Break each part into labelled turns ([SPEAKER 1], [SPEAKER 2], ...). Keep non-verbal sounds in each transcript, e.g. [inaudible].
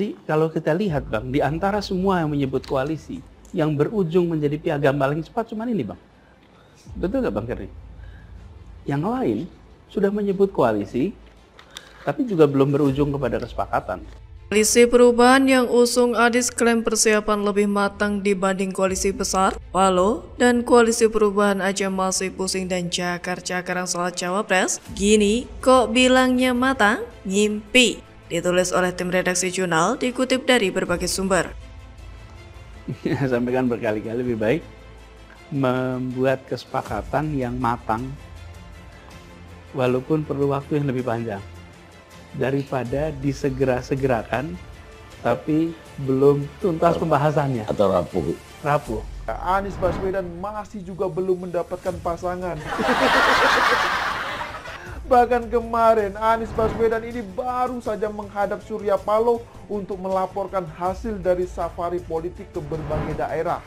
[SPEAKER 1] Jadi kalau kita lihat Bang, di antara semua yang menyebut koalisi, yang berujung menjadi piagam paling cepat cuma ini Bang. Betul nggak Bang Kerry? Yang lain sudah menyebut koalisi, tapi juga belum berujung kepada kesepakatan.
[SPEAKER 2] Koalisi perubahan yang usung Adis klaim persiapan lebih matang dibanding koalisi besar, Palo, dan koalisi perubahan aja masih pusing dan cakar-cakaran soal cawapres. Gini, kok bilangnya matang? Ngimpi. Ditulis oleh tim redaksi jurnal, dikutip dari berbagai sumber.
[SPEAKER 1] Sampaikan berkali-kali lebih baik membuat kesepakatan yang matang walaupun perlu waktu yang lebih panjang daripada disegera-segerakan tapi belum tuntas pembahasannya
[SPEAKER 3] atau rapuh.
[SPEAKER 1] rapuh.
[SPEAKER 4] Anies Baswedan masih juga belum mendapatkan pasangan. [laughs] Bahkan kemarin Anies Baswedan ini baru saja menghadap Surya Paloh untuk melaporkan hasil dari safari politik ke berbagai daerah.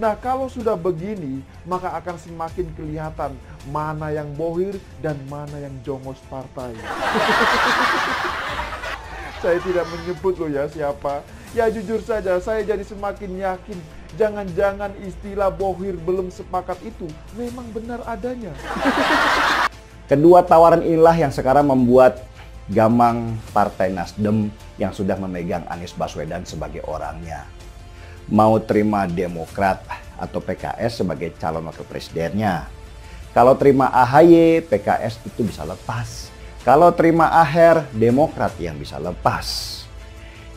[SPEAKER 4] Nah kalau sudah begini maka akan semakin kelihatan mana yang bohir dan mana yang jongos partai. [laughs] saya tidak menyebut loh ya siapa. Ya jujur saja saya jadi semakin yakin jangan-jangan istilah bohir belum sepakat itu memang benar adanya. [laughs]
[SPEAKER 3] Kedua tawaran inilah yang sekarang membuat gamang Partai Nasdem yang sudah memegang Anies Baswedan sebagai orangnya mau terima Demokrat atau PKS sebagai calon wakil presidennya. Kalau terima AHY, PKS itu bisa lepas. Kalau terima Aher, Demokrat yang bisa lepas.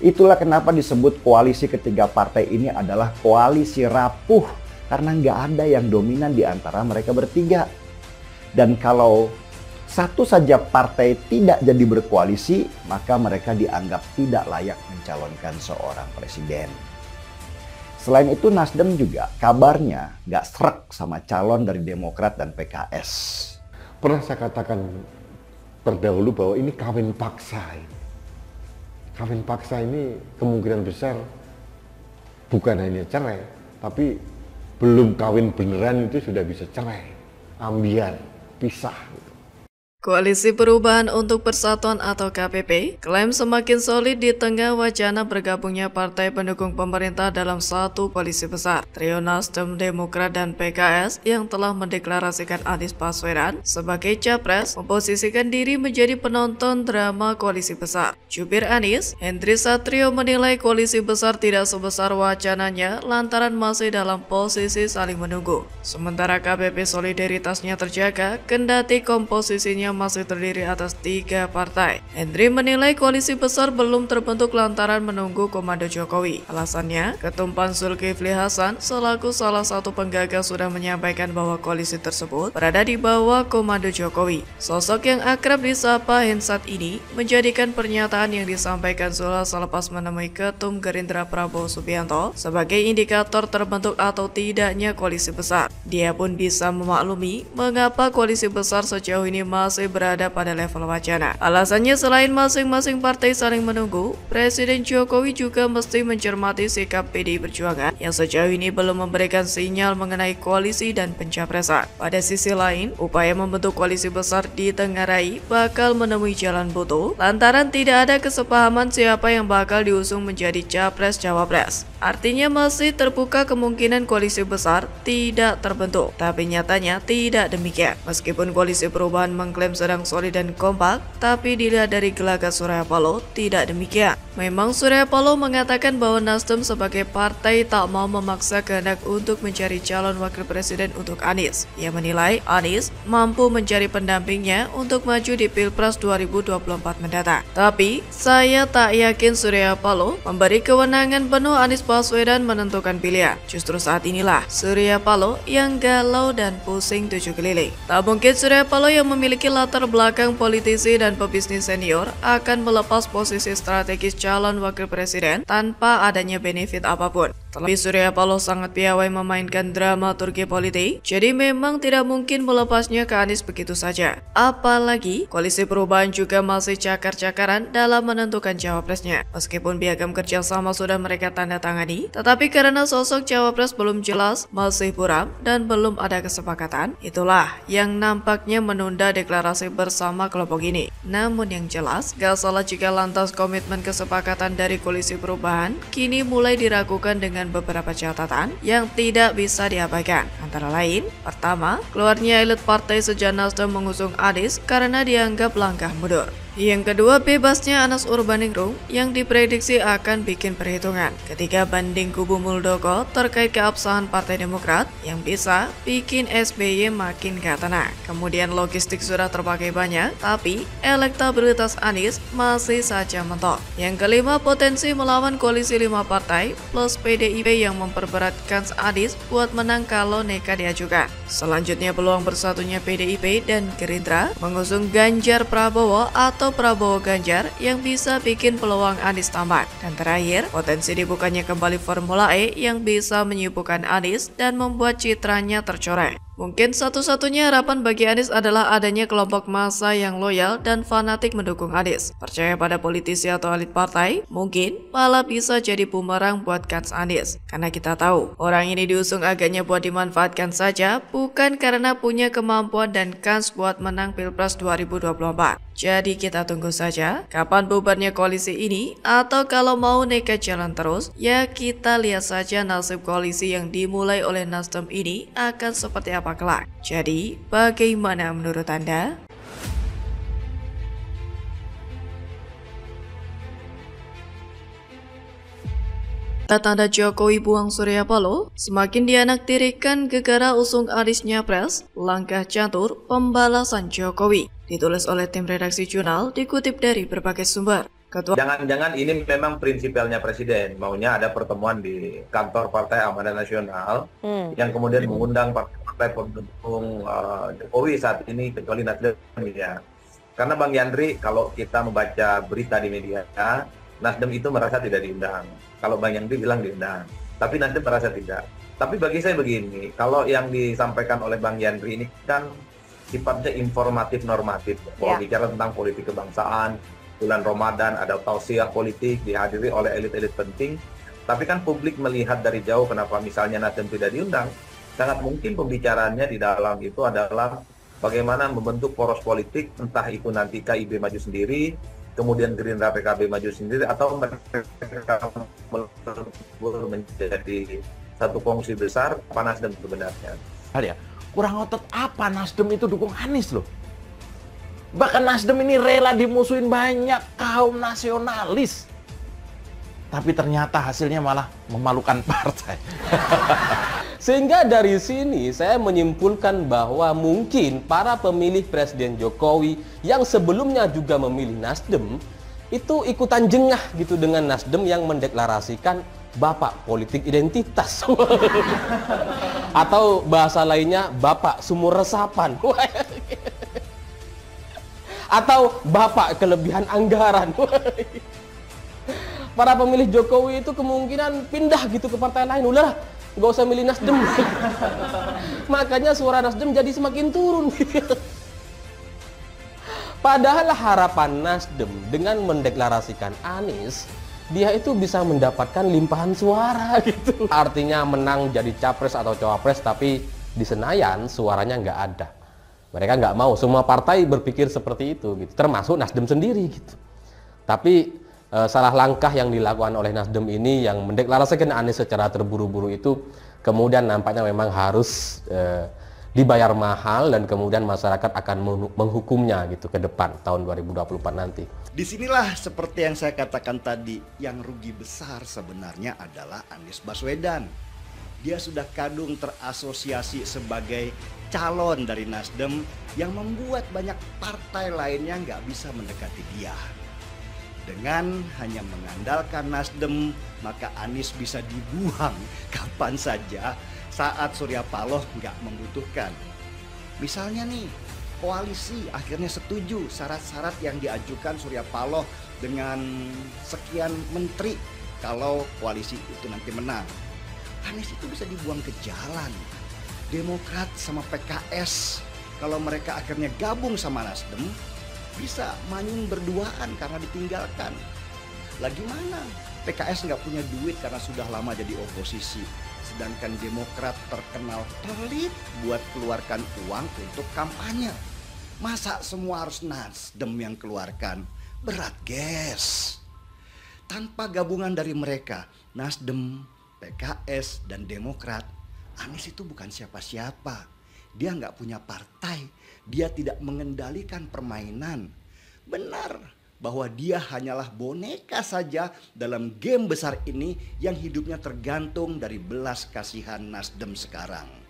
[SPEAKER 3] Itulah kenapa disebut koalisi ketiga partai ini adalah koalisi rapuh karena nggak ada yang dominan di antara mereka bertiga. Dan kalau satu saja partai tidak jadi berkoalisi, maka mereka dianggap tidak layak mencalonkan seorang presiden. Selain itu Nasdem juga kabarnya nggak serak sama calon dari Demokrat dan PKS.
[SPEAKER 5] Pernah saya katakan terdahulu bahwa ini kawin paksa. Kawin paksa ini kemungkinan besar bukan hanya cerai, tapi belum kawin beneran itu sudah bisa cerai, ambiar, pisah.
[SPEAKER 2] Koalisi Perubahan untuk Persatuan atau KPP klaim semakin solid di tengah wacana bergabungnya partai pendukung pemerintah dalam satu koalisi besar. Trio Nasdem, Demokrat, dan PKS yang telah mendeklarasikan Anies Baswedan sebagai capres memposisikan diri menjadi penonton drama koalisi besar. Jubir Anies, Hendri Satrio menilai koalisi besar tidak sebesar wacananya lantaran masih dalam posisi saling menunggu. Sementara KPP solidaritasnya terjaga, kendati komposisinya masih terdiri atas tiga partai. Hendri menilai koalisi besar belum terbentuk lantaran menunggu komando Jokowi. Alasannya, Ketumpan Zulkifli Hasan selaku salah satu penggagas sudah menyampaikan bahwa koalisi tersebut berada di bawah komando Jokowi. Sosok yang akrab disapa Hensat ini menjadikan pernyataan yang disampaikan Zula selepas menemui Ketum Gerindra Prabowo Subianto sebagai indikator terbentuk atau tidaknya koalisi besar. Dia pun bisa memaklumi mengapa koalisi besar sejauh ini masih masih berada pada level wacana. Alasannya selain masing-masing partai saling menunggu, Presiden Jokowi juga mesti mencermati sikap PDI Perjuangan yang sejauh ini belum memberikan sinyal mengenai koalisi dan pencapresan. Pada sisi lain, upaya membentuk koalisi besar di Tenggarai bakal menemui jalan buntu lantaran tidak ada kesepahaman siapa yang bakal diusung menjadi capres-cawapres. Artinya masih terbuka kemungkinan koalisi besar tidak terbentuk, tapi nyatanya tidak demikian. Meskipun koalisi perubahan mengklaim sedang solid dan kompak, tapi dilihat dari gelagat Surya Paloh tidak demikian. Memang Surya Paloh mengatakan bahwa Nasdem sebagai partai tak mau memaksa kehendak untuk mencari calon wakil presiden untuk Anies. Ia menilai Anies mampu mencari pendampingnya untuk maju di Pilpres 2024 mendatang. Tapi, saya tak yakin Surya Paloh memberi kewenangan penuh Anies Baswedan menentukan pilihan. Justru saat inilah Surya Paloh yang galau dan pusing tujuh keliling. Tak mungkin Surya Paloh yang memiliki latar belakang politisi dan pebisnis senior akan melepas posisi strategis calon wakil presiden tanpa adanya benefit apa pun. Terlebih Surya Paloh sangat piawai memainkan drama Turki politik, jadi memang tidak mungkin melepasnya ke Anies begitu saja. Apalagi koalisi perubahan juga masih cakar-cakaran dalam menentukan cawapresnya. Meskipun piagam kerjasama sudah mereka tanda tangani, tetapi karena sosok cawapres belum jelas, masih buram, dan belum ada kesepakatan, itulah yang nampaknya menunda deklarasi bersama kelompok ini. Namun yang jelas, gak salah jika lantas komitmen kesepakatan dari koalisi perubahan kini mulai diragukan dengan beberapa catatan yang tidak bisa diabaikan. Antara lain, pertama, keluarnya elit partai sejak Nasdem mengusung Anies karena dianggap langkah mundur. Yang kedua, bebasnya Anas Urbaningrum yang diprediksi akan bikin perhitungan ketika banding kubu Muldoko terkait keabsahan Partai Demokrat yang bisa bikin SBY makin gak tenang. Kemudian logistik sudah terpakai banyak, tapi elektabilitas Anies masih saja mentok. Yang kelima, potensi melawan koalisi lima partai plus PDIP yang memperberatkan Anies buat menang kalau neka diajukan. Selanjutnya, peluang bersatunya PDIP dan Gerindra mengusung Ganjar Prabowo atau atau Prabowo Ganjar yang bisa bikin peluang Anies tamat. Dan terakhir, potensi dibukanya kembali Formula E yang bisa menyibukkan Anies dan membuat citranya tercoreng. Mungkin satu-satunya harapan bagi Anies adalah adanya kelompok massa yang loyal dan fanatik mendukung Anies. Percaya pada politisi atau elit partai, mungkin malah bisa jadi bumerang buat Kans Anies. Karena kita tahu, orang ini diusung agaknya buat dimanfaatkan saja, bukan karena punya kemampuan dan kans buat menang Pilpres 2024. Jadi kita tunggu saja kapan bubarnya koalisi ini atau kalau mau nekat jalan terus, ya kita lihat saja nasib koalisi yang dimulai oleh Nasdem ini akan seperti apa apa kelak. Jadi, bagaimana menurut Anda? Tanda Jokowi buang Surya Paloh semakin dianaktirikan gegara usung Aris Nyapres, langkah catur pembalasan Jokowi. Ditulis oleh tim redaksi jurnal dikutip dari berbagai sumber.
[SPEAKER 6] Jangan-jangan ini memang prinsipalnya presiden, maunya ada pertemuan di kantor Partai Amanat Nasional hmm. yang kemudian mengundang partai pendukung uh, Jokowi saat ini kecuali Nasdem ya. Karena Bang Yandri kalau kita membaca berita di media, Nasdem itu merasa tidak diundang. Kalau Bang Yandri bilang diundang, tapi Nasdem merasa tidak. Tapi bagi saya begini, kalau yang disampaikan oleh Bang Yandri ini kan sifatnya informatif normatif. Kalau ya. bicara tentang politik kebangsaan, bulan Ramadan ada tausiah politik dihadiri oleh elit-elit penting tapi kan publik melihat dari jauh kenapa misalnya Nasdem tidak diundang sangat mungkin pembicaraannya di dalam itu adalah bagaimana membentuk poros politik entah itu nanti KIB maju sendiri kemudian Gerindra PKB maju sendiri atau mereka menjadi satu kongsi besar apa Nasdem sebenarnya
[SPEAKER 7] ya kurang otot apa Nasdem itu dukung Anies loh Bahkan Nasdem ini rela dimusuhin banyak kaum nasionalis. Tapi ternyata hasilnya malah memalukan [laughs] partai.
[SPEAKER 8] Sehingga dari sini saya menyimpulkan bahwa mungkin para pemilih Presiden Jokowi yang sebelumnya juga memilih Nasdem itu ikutan jengah gitu dengan Nasdem yang mendeklarasikan Bapak politik identitas. [laughs] Atau bahasa lainnya Bapak sumur resapan [laughs] atau bapak kelebihan anggaran. [laughs] Para pemilih Jokowi itu kemungkinan pindah gitu ke partai lain. Udah nggak usah milih Nasdem. [laughs] Makanya suara Nasdem jadi semakin turun. Padahal harapan Nasdem dengan mendeklarasikan Anies, dia itu bisa mendapatkan limpahan suara [laughs] gitu. Artinya menang jadi capres atau cawapres, tapi di Senayan suaranya nggak ada. Mereka nggak mau. Semua partai berpikir seperti itu, gitu. termasuk Nasdem sendiri. Gitu. Tapi e, salah langkah yang dilakukan oleh Nasdem ini yang mendeklarasikan Anies secara terburu-buru itu kemudian nampaknya memang harus e, dibayar mahal dan kemudian masyarakat akan menghukumnya gitu ke depan tahun 2024 nanti.
[SPEAKER 3] Di sinilah seperti yang saya katakan tadi, yang rugi besar sebenarnya adalah Anies Baswedan. Dia sudah kadung terasosiasi sebagai calon dari Nasdem yang membuat banyak partai lainnya nggak bisa mendekati dia. Dengan hanya mengandalkan Nasdem, maka Anies bisa dibuang [laughs] kapan saja saat Surya Paloh nggak membutuhkan. Misalnya nih, koalisi akhirnya setuju syarat-syarat yang diajukan Surya Paloh dengan sekian menteri kalau koalisi itu nanti menang. Anies itu bisa dibuang ke jalan. Demokrat sama PKS kalau mereka akhirnya gabung sama Nasdem bisa manyun berduaan karena ditinggalkan. Lagi mana? PKS nggak punya duit karena sudah lama jadi oposisi. Sedangkan Demokrat terkenal pelit buat keluarkan uang untuk kampanye. Masa semua harus Nasdem yang keluarkan? Berat, guys. Tanpa gabungan dari mereka, Nasdem, PKS, dan Demokrat, Anies itu bukan siapa-siapa. Dia nggak punya partai, dia tidak mengendalikan permainan. Benar bahwa dia hanyalah boneka saja dalam game besar ini yang hidupnya tergantung dari belas kasihan Nasdem sekarang.